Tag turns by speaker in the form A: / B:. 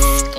A: boo.